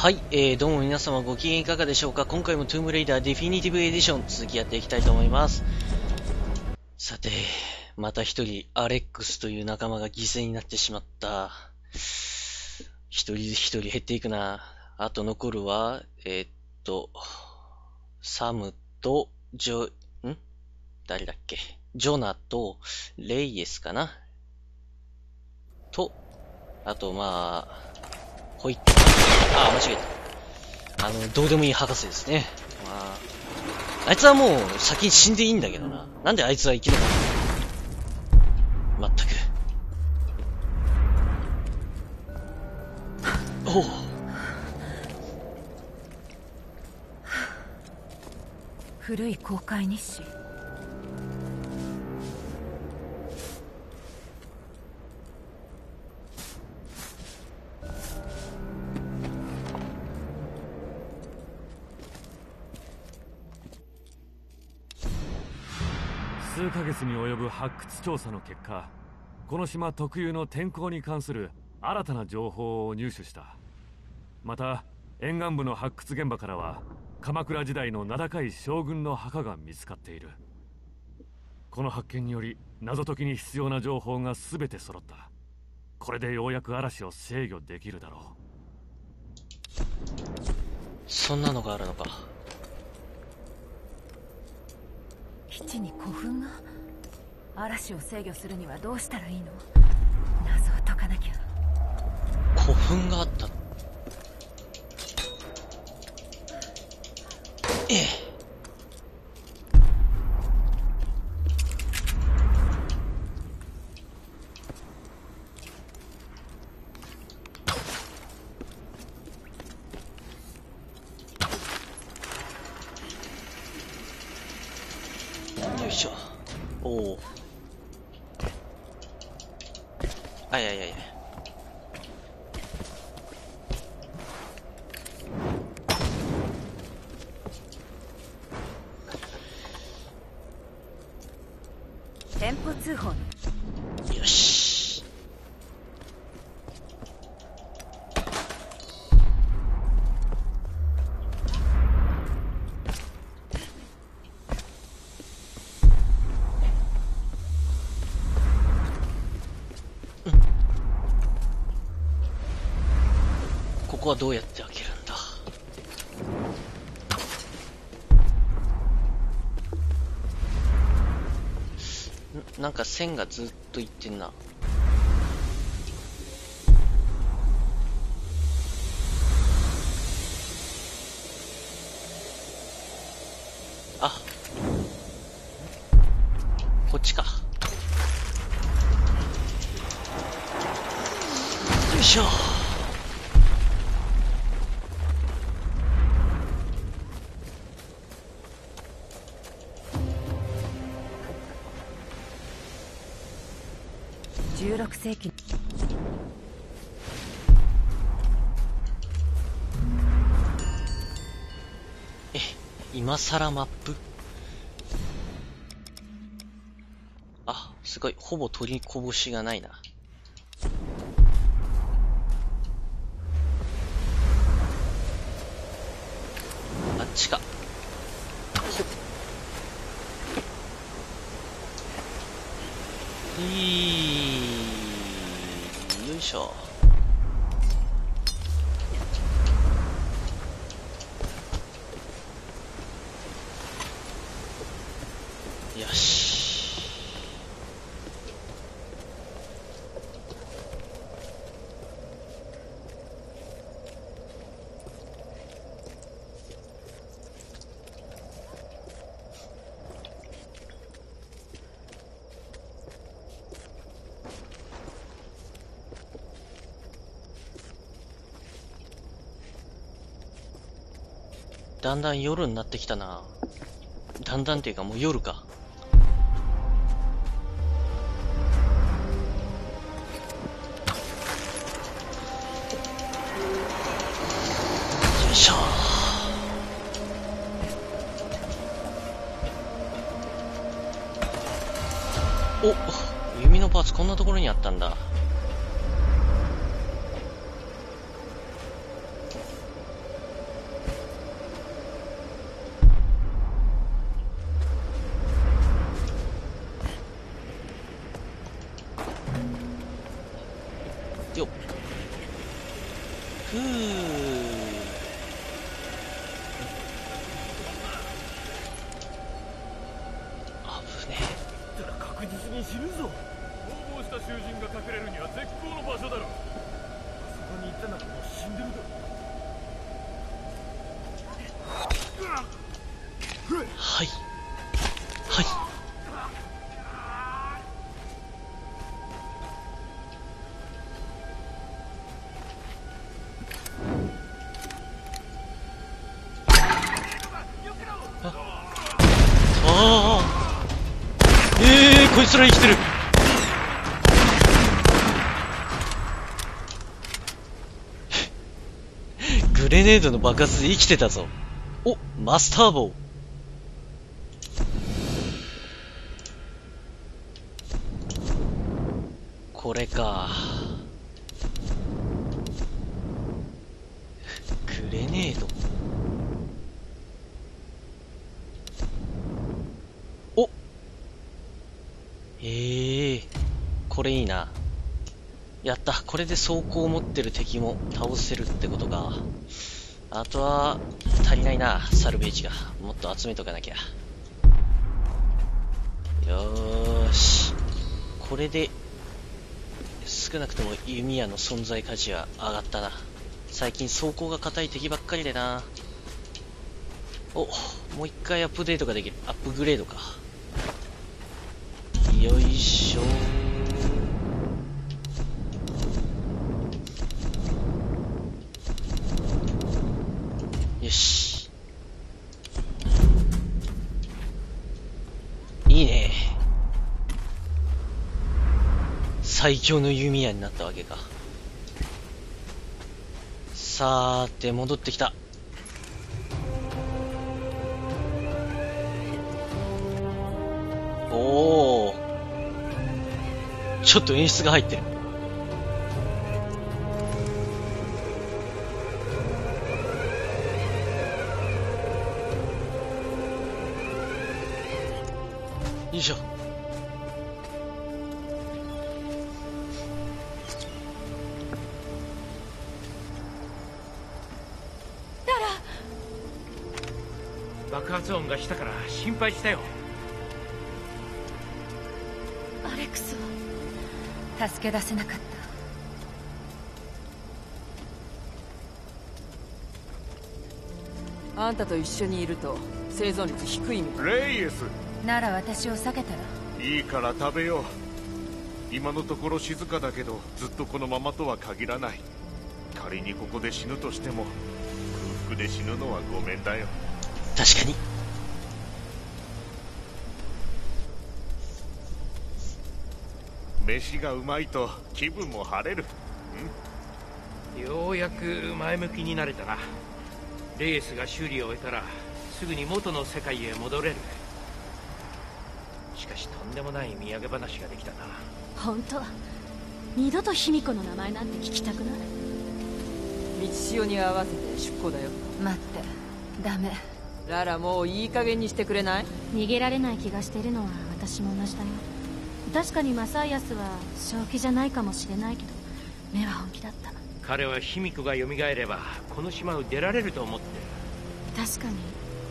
はい、えー、どうも皆様ご機嫌いかがでしょうか？今回もトゥームレイダーディフィニティブエディション続きやっていきたいと思います。さて、また一人、アレックスという仲間が犠牲になってしまった。一人一人減っていくな。あと残るは、えー、っと、サムと、ジョ、ん？誰だっけ？ジョナと、レイエスかな？と、あとまあ、ほい。あ、間違えた。あの、どうでもいい博士ですね。まあ、あいつはもう先に死んでいいんだけどな。なんであいつは生きる？のか。まったく。おう。古い航海日誌数ヶ月に及ぶ発掘調査の結果この島特有の天候に関する新たな情報を入手した。また沿岸部の発掘現場からは鎌倉時代の名高い将軍の墓が見つかっている。この発見により謎解きに必要な情報が全て揃った。これでようやく嵐を制御できるだろう。そんなのがあるのか基地に古墳が？嵐を制御するにはどうしたらいいの？謎を解かなきゃ。古墳があった。ええ。いしょ。おおあいやいやいや。はどうやって開けるんだ？なんか線がずっといってんな。あ。こっちか。よいしょ。世紀え今更マップ？あすごい。ほぼ取りこぼしがないな。あっちか。いい。いしょよしだんだん夜になってきたな。だんだんっていうかもう夜か。よいしょ。お弓のパーツこんなところにあったんだ。ふう危ねたら確実に死ぬぞ。逃亡した囚人が隠れるには絶好の場所だろそこに行ったならもう死んでるだろはいこいつら生きてる。グレネードの爆発で生きてたぞ。おマスターボー。これかグレネードおええー、これいいな。やった。これで装甲を持ってる敵も倒せるってことか。あとは足りないな。サルベージが。もっと集めとかなきゃ。よーし。これで少なくとも弓矢の存在価値は上がったな。最近装甲が硬い敵ばっかりでな。おもう一回アップデートができる。アップグレードか。よいしょ最強の弓矢になったわけか。さーて戻ってきた。おおちょっと演出が入ってる。よいしょ。爆発音がしたから心配したよ。アレックスを助け出せなかっあんたと一緒にいると生存率低いみたい。レイエス。たなら私を避けたら。いいから食べよう。今のところ静かだけどずっとこのままとは限らない。仮にここで死ぬとしても空腹で死ぬのはごめんだよ確かに。飯がうまいと気分も晴れる。ようやく前向きになれたな。レイエスが修理を終えたらすぐに元の世界へ戻れる。しかしとんでもない土産話ができたな。本当？二度と卑弥呼の名前なんて聞きたくない？道潮に合わせて出航だよ。待って。ダメララもういい加減にしてくれない？逃げられない気がしてるのは私も同じだよ。確かにマサイアスは正気じゃないかもしれないけど目は本気だった。彼は卑弥呼が蘇ればこの島を出られると思って。る確かに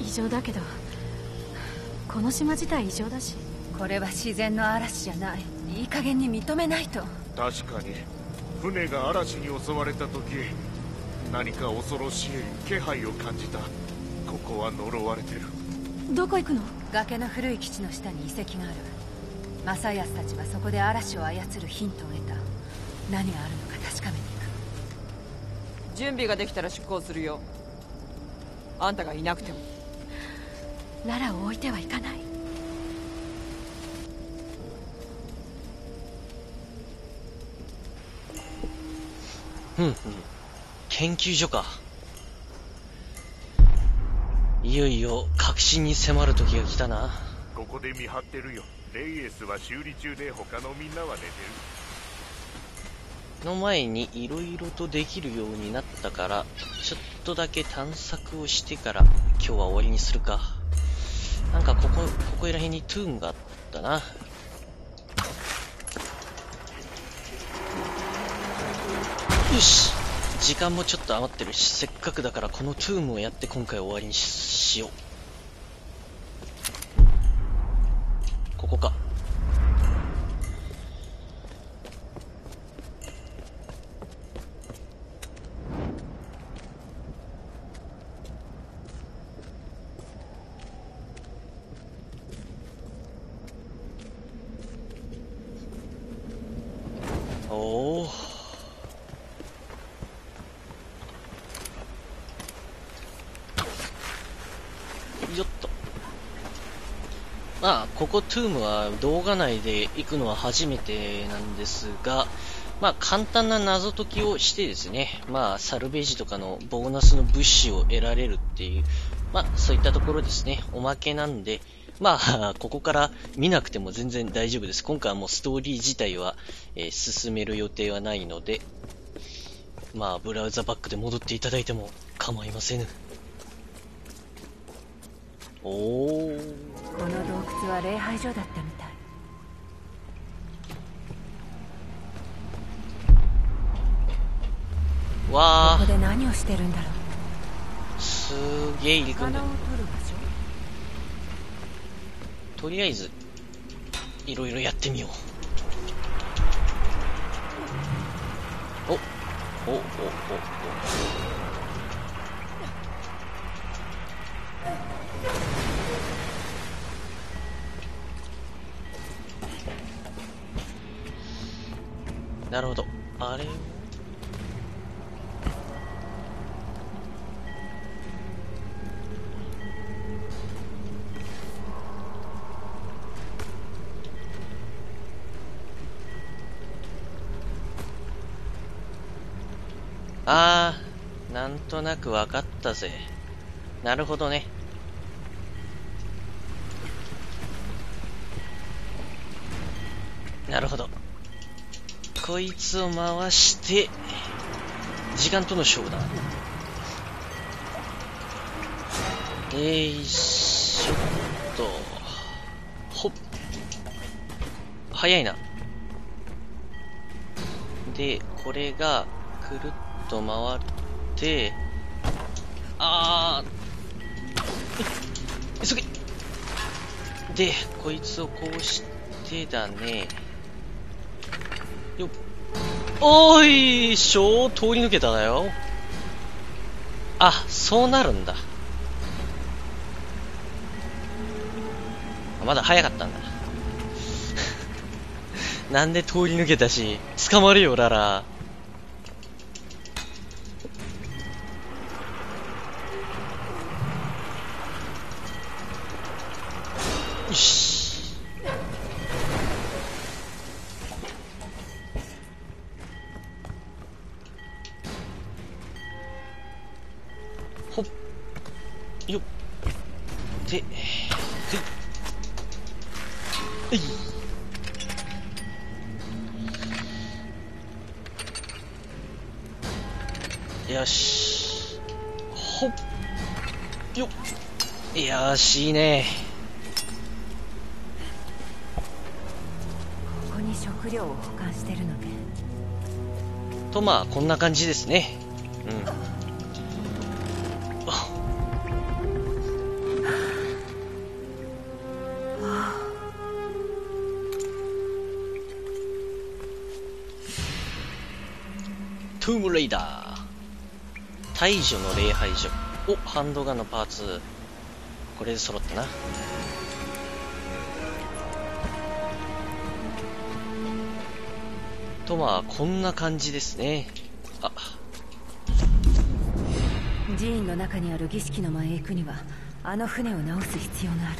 異常だけどこの島自体異常だし。これは自然の嵐じゃない。いい加減に認めないと。確かに。船が嵐に襲われた時何か恐ろしい気配を感じたここは呪われてる。どこ行くの？崖の古い基地の下に遺跡がある。マサイアスたちはそこで嵐を操るヒントを得た。何があるのか確かめに行準備ができたら出航するよ。あんたがいなくても。ララを置いてはいかない。ふんふん。研究所かいよいよ確信に迫る時が来たな。ここで見張ってるよ。レイエスは修理中で他のみんなは寝てる。の前に色々とできるようになったからちょっとだけ探索をしてから今日は終わりにするか。なんかここここら辺にトゥーンがあったな。よし。時間もちょっと余ってるし、せっかくだからこのトゥームをやって今回終わりにしよう。ここか。おおよっとまあここトゥームは動画内で行くのは初めてなんですがまあ簡単な謎解きをしてですねまあサルベージとかのボーナスの物資を得られるっていうまあそういったところですねおまけなんでまあ、ここから見なくても全然大丈夫です。今回はもうストーリー自体は、えー進める予定はないので、まあ、ブラウザバックで戻っていただいても構いませぬ。この洞窟は礼拝所だったみたい。わここで何をしてるんだろう。ー、すげえ入り組んとりあえず、いろいろやってみよう。お、お、お、お、お。なるほど。あれ？をあー、なんとなくわかったぜ。なるほどね。なるほど。こいつを回して、時間との勝負だ。えいしょっと。ほっ。早いな。で、これが、くるっと回って、あー、急げで、こいつをこうしてだね。よっ。おーいしょ通り抜けただよ。あ、そうなるんだ。まだ早かったんだ。なんで通り抜けたし、捕まるよ、ララ。ほっ。よっ。で、ふい。はい。よし。ほっ。よっ。よし、いいね。ここに食料を保管してるのねと、まあ、こんな感じですね。うん。トゥームレイダー。大女の礼拝所。お、ハンドガンのパーツ。これで揃ったな。とまあ、こんな感じですね。あ、寺院の中にある儀式の前へ行くにはあの船を直す必要がある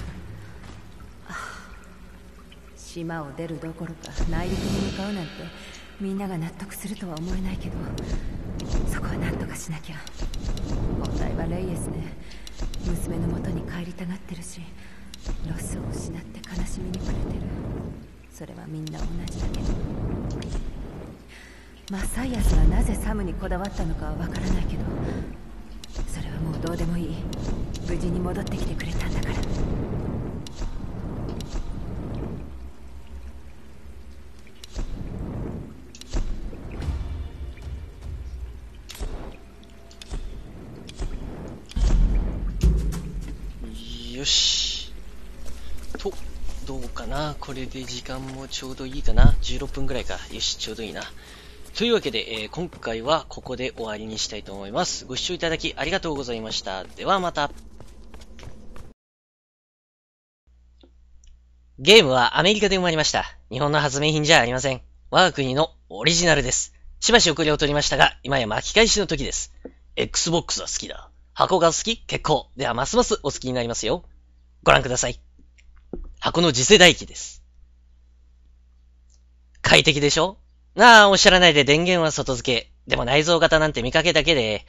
島を出るどころか内陸に向かうなんてみんなが納得するとは思えないけどそこは何とかしなきゃ。問題はレイエスね。娘の元に帰りたがってるしロスを失って悲しみに暮れてる。それはみんな同じだけど。マサイアスがなぜサムにこだわったのかはわからないけどそれはもうどうでもいい。無事に戻ってきてくれたんだから。れで時間もちょうどいいかな ?16 分くらいか。よし、ちょうどいいな。というわけで、えー、今回はここで終わりにしたいと思います。ご視聴いただきありがとうございました。ではまた。ゲームはアメリカで生まれました。日本の発明品じゃありません。我が国のオリジナルです。しばし遅れを取りましたが、今や巻き返しの時です。Xbox は好きだ。箱が好き結構。ではますますお好きになりますよ。ご覧ください。箱の次世代機です。快適でしょ？ああ、おっしゃらないで電源は外付け。でも内蔵型なんて見かけだけで、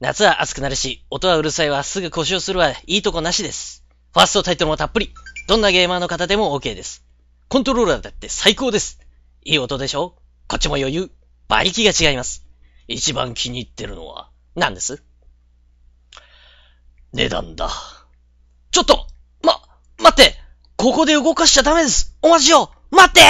夏は暑くなるし、音はうるさいわ、すぐ故障するわ、いいとこなしです。ファーストタイトルもたっぷり。どんなゲーマーの方でも OK です。コントローラーだって最高です。いい音でしょ？こっちも余裕。馬力が違います。一番気に入ってるのは何です？値段だ。ちょっとま、待ってここで動かしちゃダメですお待ちを待って